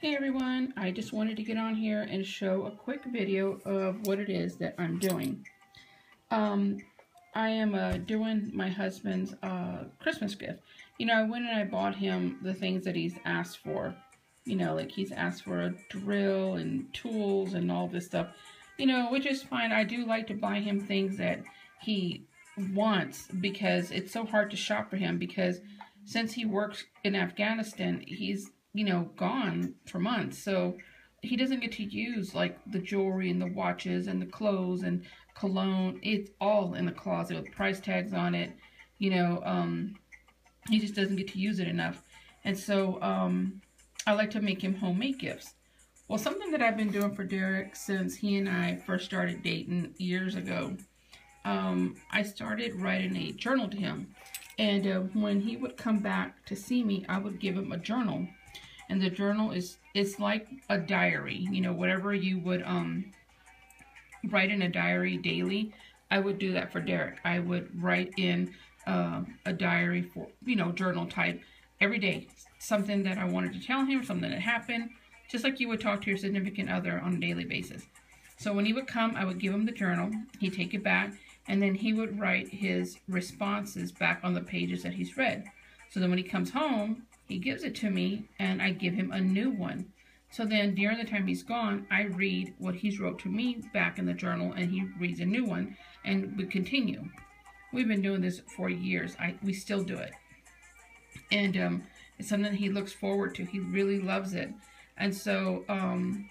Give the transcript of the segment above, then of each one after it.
Hey everyone, I just wanted to get on here and show a quick video of what it is that I'm doing. Um, I am uh, doing my husband's uh, Christmas gift. You know, I went and I bought him the things that he's asked for. You know, like he's asked for a drill and tools and all this stuff. You know, which is fine. I do like to buy him things that he wants because it's so hard to shop for him because since he works in Afghanistan, he's you know, gone for months. So he doesn't get to use like the jewelry and the watches and the clothes and cologne. It's all in the closet with price tags on it. You know, um, he just doesn't get to use it enough. And so um, I like to make him homemade gifts. Well, something that I've been doing for Derrick since he and I first started dating years ago, um, I started writing a journal to him. And uh, when he would come back to see me, I would give him a journal and the journal is it's like a diary you know whatever you would um write in a diary daily i would do that for derrick. I would write in uh, a diary for you know journal type every day. Something that i wanted to tell him something that happened just like you would talk to your significant other on a daily basis. So when he would come i would give him the journal he'd take it back and then he would write his responses back on the pages that he's read. So then when he comes home he gives it to me and I give him a new one. So then during the time he's gone, I read what he's wrote to me back in the journal and he reads a new one and we continue. We've been doing this for years. I We still do it. And um, it's something he looks forward to. He really loves it. And so, um,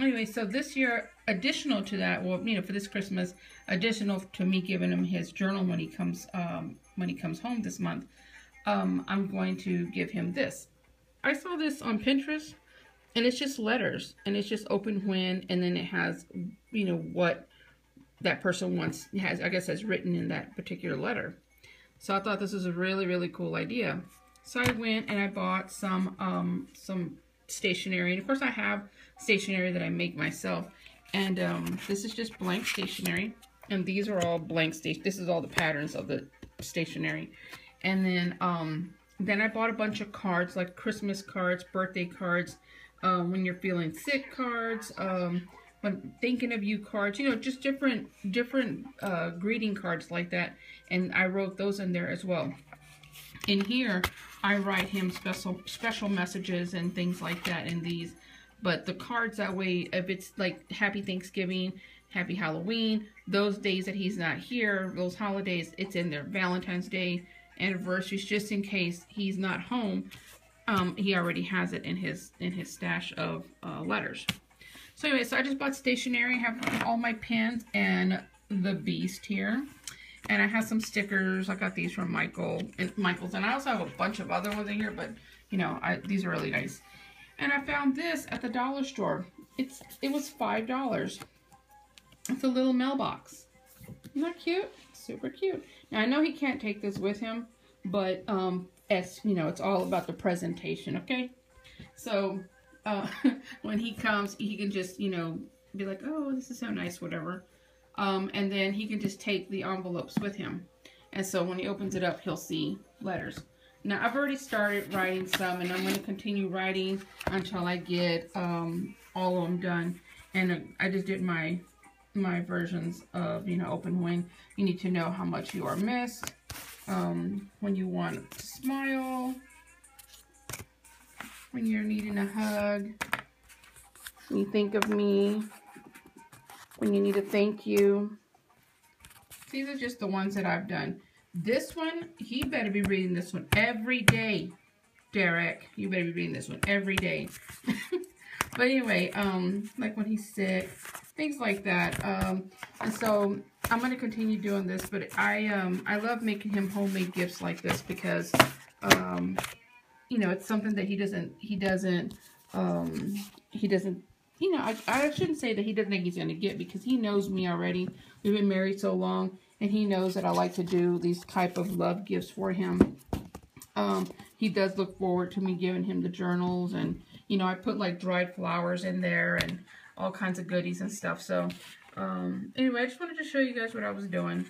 anyway, so this year, additional to that, well, you know, for this Christmas, additional to me giving him his journal when he comes, um, when he comes home this month, um, I'm going to give him this. I saw this on Pinterest and it's just letters and it's just open when and then it has, you know, what that person wants, has, I guess has written in that particular letter. So I thought this was a really, really cool idea. So I went and I bought some, um, some stationery. And of course I have stationery that I make myself. And um, this is just blank stationery. And these are all blank station. This is all the patterns of the stationery. And then um, then I bought a bunch of cards, like Christmas cards, birthday cards, um, when you're feeling sick cards, um, when thinking of you cards, you know, just different different uh, greeting cards like that. And I wrote those in there as well. In here, I write him special special messages and things like that in these. But the cards that way, if it's like Happy Thanksgiving, Happy Halloween, those days that he's not here, those holidays, it's in there. Valentine's Day, anniversaries just in case he's not home. Um, he already has it in his in his stash of uh, letters. So anyway, so I just bought stationery. I have all my pens and the Beast here. And I have some stickers. I got these from Michael and Michael's. And I also have a bunch of other ones in here, but you know, I, these are really nice. And I found this at the dollar store. It's It was $5. It's a little mailbox. Isn't that cute? Super cute. Now, I know he can't take this with him, but um, as you know, it's all about the presentation, okay? So uh, when he comes, he can just, you know, be like, oh, this is so nice, whatever. Um, and then he can just take the envelopes with him. And so when he opens it up, he'll see letters. Now, I've already started writing some, and I'm going to continue writing until I get um, all of them done. And I just did my my versions of, you know, open wing. you need to know how much you are missed, um, when you want to smile, when you're needing a hug, when you think of me, when you need a thank you. These are just the ones that I've done. This one, he better be reading this one every day, Derrick. You better be reading this one every day. but anyway, um, like when he's sick, things like that. Um, and so I'm going to continue doing this, but I um, I love making him homemade gifts like this because, um, you know, it's something that he doesn't, he doesn't, um, he doesn't, you know, I, I shouldn't say that he doesn't think he's going to get because he knows me already. We've been married so long and he knows that I like to do these type of love gifts for him. Um, he does look forward to me giving him the journals and, you know, I put like dried flowers in there and all kinds of goodies and stuff. So um, anyway, I just wanted to show you guys what I was doing.